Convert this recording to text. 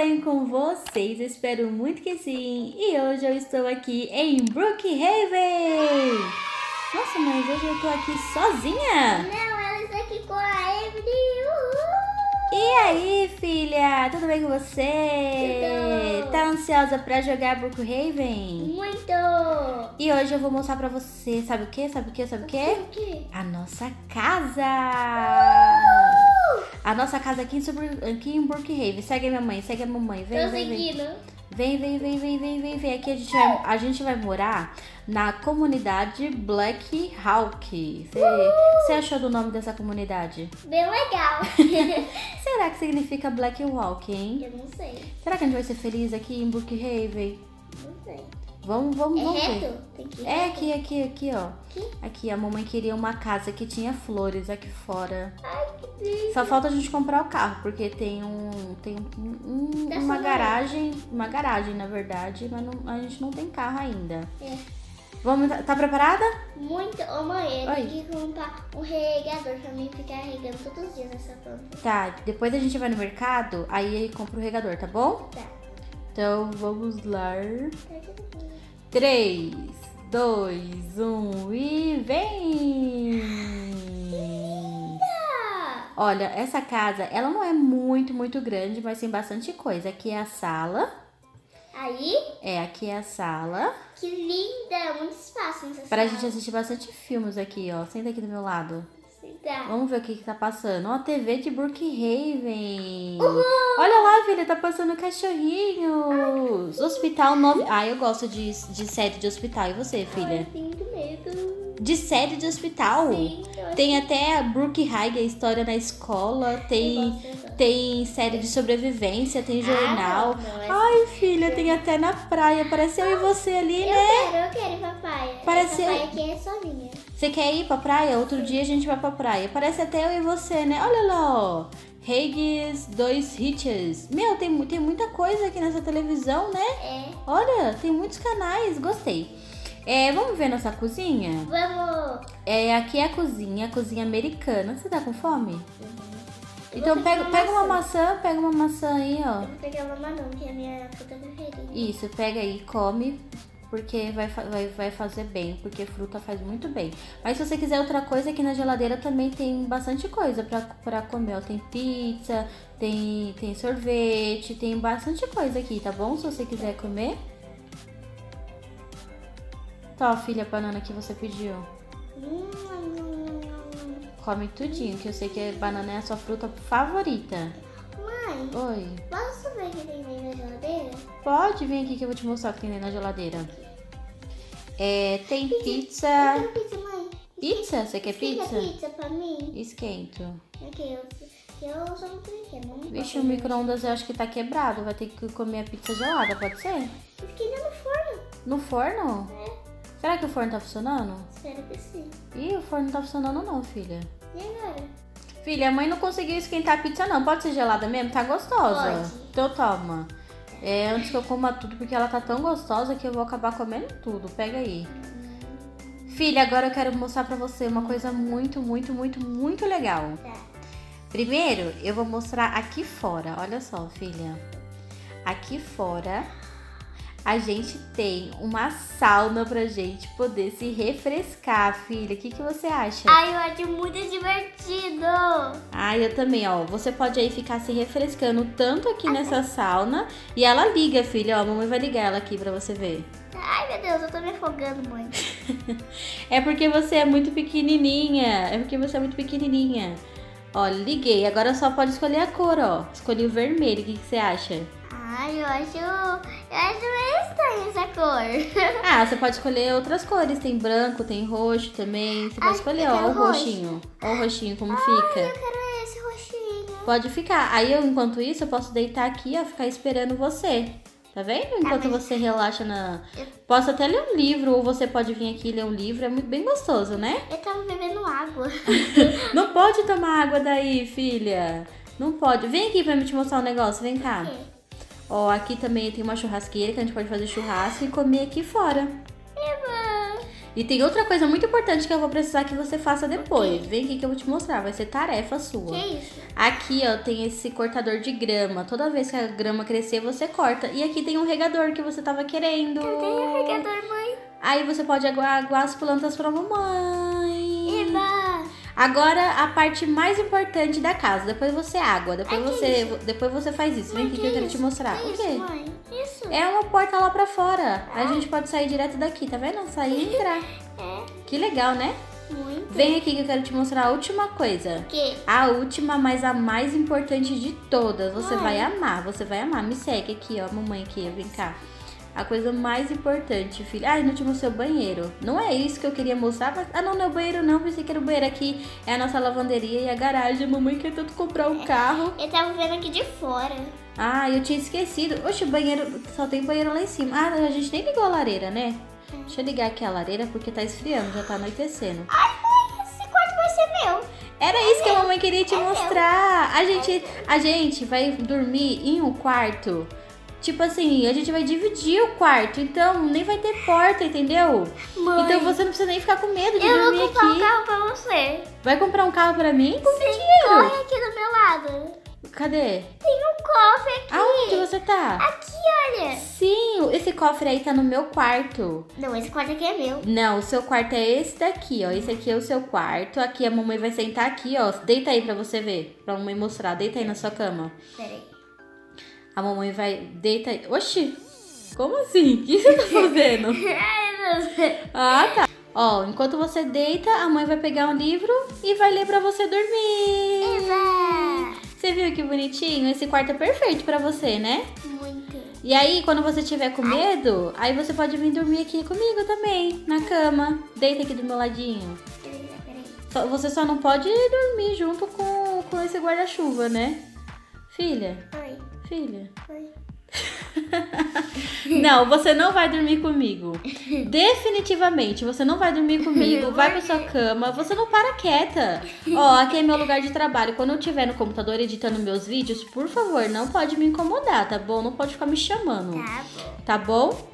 bem com vocês? Espero muito que sim. E hoje eu estou aqui em Brookhaven. Nossa, mas hoje eu tô aqui sozinha. Não, ela está aqui com a Evelyn. Uhul. E aí, filha? Tudo bem com você? Tudo. Tá ansiosa pra jogar Brookhaven? Muito. E hoje eu vou mostrar pra você, sabe o que? Sabe o que? Sabe o que? A nossa casa! A nossa casa aqui em, Super- aqui em Brookhaven. Segue a minha mãe, segue a mamãe. Vem, Tô vem, vem. seguindo. Vem, vem, vem, vem, vem, vem, vem. Aqui a gente vai, a gente vai morar na comunidade Black Hawk. Você achou do nome dessa comunidade? Bem legal. Será que significa Black Hawk, hein? Eu não sei. Será que a gente vai ser feliz aqui em Brookhaven? Não sei. Vamos, vamos, É vamos ver. reto? Tem que ir É reto? aqui, aqui, aqui, ó. Aqui? Aqui, a mamãe queria uma casa que tinha flores aqui fora. Ai, que lindo. Só falta a gente comprar o carro, porque tem um. Tem um- um- uma garagem. Uma garagem, na verdade, mas não- a gente não tem carro ainda. É. Vamos. Tá preparada? Muito. Ô, mãe, eu Oi. tenho que comprar um regador pra mim ficar regando todos os dias essa planta. Tá, depois a gente vai no mercado, aí compra o regador, tá bom? Tá. Então vamos lá. Tá. 3, 2, 1 e vem! Olha, essa casa, ela não é muito, muito grande, mas tem bastante coisa. Aqui é a sala. Aí, É, aqui é a sala. que linda. Muito espaço nessa Pra sala. gente assistir bastante filmes aqui, ó. Senta aqui do meu lado. Tá. Vamos ver o que que tá passando. Ó, TV de Brookhaven. Olha lá, filha, tá passando cachorrinhos. Hospital 9. Ah, eu gosto de, de série de hospital. E você, Ai, filha? eu tenho medo. De série de hospital? Sim, eu Tem até a Brookhaven, a história na escola. eu Tem, eu tem série de sobrevivência, tem jornal. Ah, não, não, Ai, filha, tem até na praia. Parece eu e você ali, Eu né? quero, eu quero ir pra praia. Parece- Essa praia aqui é só minha. Você quer ir pra praia? Outro dia a gente vai pra praia. Parece até eu e você, né? Olha lá, ó. Hagues, dois Hitches. Meu, tem, tem muita coisa aqui nessa televisão, né? É. Olha, tem muitos canais. Gostei. É, vamos ver nossa cozinha? Vamos. É, aqui é a cozinha, a cozinha americana. Você tá com fome? Eu Então pega, pegar pega uma maçã, pega uma maçã aí, ó. Eu vou pegar uma mamão, que é a minha fruta preferida. Isso, pega aí, come, porque vai, vai, vai fazer bem, porque fruta faz muito bem. Mas se você quiser outra coisa, aqui na geladeira também tem bastante coisa pra, pra comer. Tem pizza, tem, tem sorvete, tem bastante coisa aqui, tá bom? Se você quiser comer. Tá, filha, a banana que você pediu. Hum, Come tudinho, que eu sei que a banana é a sua fruta favorita. Oi. posso ver o que tem aí na geladeira? Pode vir aqui que eu vou te mostrar o que tem dentro da geladeira. É, tem Eu pizza. quero pizza, mãe. Pizza? Você quer Esquenta pizza? pizza pra mim. Esquento. Aqui, eu, eu sou muito pequena. Vixe, o micro-ondas eu acho que tá quebrado. Vai ter que comer a pizza gelada, pode ser? Esquenta no forno. No forno? É, Será que o forno tá funcionando? espero que sim. Ih, o forno não tá funcionando não, filha. Filha, a mãe não conseguiu esquentar a pizza não. Pode ser gelada mesmo? Tá gostosa. Pode. Então toma. É, antes que eu coma tudo, porque ela tá tão gostosa que eu vou acabar comendo tudo. Pega aí. Filha, agora eu quero mostrar pra você uma coisa muito, muito, muito, muito legal. Tá. Primeiro, eu vou mostrar aqui fora. Olha só, filha. Aqui fora, a gente tem uma sauna pra gente poder se refrescar, filha. O que, que você acha? Ai, eu acho muito divertido. Ah, eu também, ó. Você pode aí ficar se refrescando tanto aqui nessa sauna. E ela liga, filha, ó. A mamãe vai ligar ela aqui pra você ver. Ai, meu Deus, eu tô me afogando, mãe. É porque você é muito pequenininha. É porque você é muito pequenininha. Ó, liguei. Agora só pode escolher a cor, ó. Escolhi o vermelho. O que, que você acha? Ai, eu acho. Eu acho meio estranha essa cor. Ah, você pode escolher outras cores. Tem branco, tem roxo também. Você pode Ai, escolher, eu ó, o roxo. roxinho. Ó o roxinho, como Eu fica. quero esse roxinho. Pode ficar. Aí eu, enquanto isso, eu posso deitar aqui, ó, ficar esperando você. Tá vendo? Enquanto mas- você relaxa na. Eu- Posso até ler um livro, ou você pode vir aqui ler um livro. É muito bem gostoso, né? Eu tava bebendo água. Não pode tomar água daí, filha. Não pode. Vem aqui pra me te mostrar um negócio. Vem cá. Ó, aqui também tem uma churrasqueira que a gente pode fazer churrasco e comer aqui fora. E tem outra coisa muito importante que eu vou precisar que você faça depois. Vem aqui que eu vou te mostrar, vai ser tarefa sua. Que isso? Aqui, ó, tem esse cortador de grama. Toda vez que a grama crescer, você corta. E aqui tem um regador que você tava querendo. Eu tenho um regador, mãe. Aí você pode aguar, aguar as plantas pra mamãe. Agora a parte mais importante da casa. Depois você água. Depois Ai, que você, depois você faz isso. Vem aqui que eu quero isso? te mostrar. Que O isso, quê? mãe? Isso? É uma porta lá pra fora. A gente pode sair direto daqui, tá vendo? Sair e entrar. É, Que legal, né? muito. Vem aqui que eu quero te mostrar a última coisa. Que? A última, mas a mais importante de todas. Você Ai. vai amar, você vai amar. Me segue aqui, ó, mamãe aqui, vem cá. A coisa mais importante, filha. Ai, não te mostrei o banheiro. Não é isso que eu queria mostrar. Mas... Ah, não, não é o banheiro, não. Pensei que era o banheiro aqui. É a nossa lavanderia e a garagem. A mamãe quer tanto comprar um carro. Eu tava vendo aqui de fora. Ah, eu tinha esquecido. Oxe, o banheiro. Só tem banheiro lá em cima. Ah, a gente nem ligou a lareira, né? Deixa eu ligar aqui a lareira porque tá esfriando, já tá anoitecendo. Ai, mãe, esse quarto vai ser meu. Era isso que a mamãe queria te É meu. mostrar. A gente, a gente vai dormir em um quarto. Tipo assim, a gente vai dividir o quarto, então nem vai ter porta, entendeu? Mãe, Então você não precisa nem ficar com medo de eu dormir vou comprar um aqui. carro pra você. Vai comprar um carro pra mim? Com Sim, dinheiro? corre aqui do meu lado. Cadê? Tem um cofre aqui. Aonde você tá? Aqui, olha. Sim, esse cofre aí tá no meu quarto. Não, esse quarto aqui é meu. Não, o seu quarto é esse daqui, ó. Esse aqui é o seu quarto. Aqui a mamãe vai sentar aqui, ó. Deita aí pra você ver. Pra mamãe mostrar. Deita aí na sua cama. Peraí. A mamãe vai. Deita. Oxi! Como assim? O que você tá fazendo? Ah, tá. Ó, enquanto você deita, a mãe vai pegar um livro e vai ler pra você dormir. Eva. Você viu que bonitinho? Esse quarto é perfeito pra você, né? Muito. E aí, quando você tiver com medo, aí você pode vir dormir aqui comigo também, na cama. Deita aqui do meu ladinho. Só- Você só não pode dormir junto com, com esse guarda-chuva, né? Filha, Oi, filha. oi. Não, você não vai dormir comigo. Definitivamente, você não vai dormir comigo. Vai pra sua cama. Você não para quieta. Ó, aqui é meu lugar de trabalho. Quando eu estiver no computador editando meus vídeos, por favor, não pode me incomodar, tá bom? Não pode ficar me chamando. Tá bom. Tá bom?